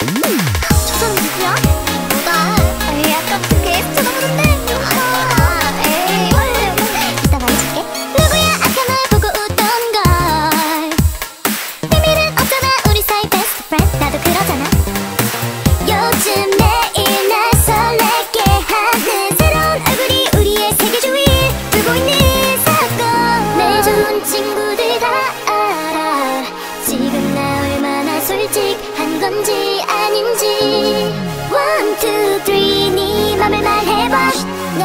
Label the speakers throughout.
Speaker 1: 저 사람 누구야?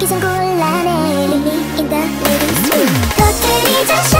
Speaker 1: 여기서 곤란해 Living in the living street 거칠이 자셔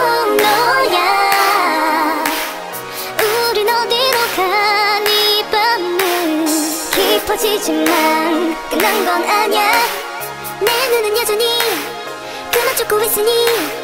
Speaker 1: 느껴지지만 끝난 건 아니야. 내 눈은 여전히 그만 쫓고 있으니.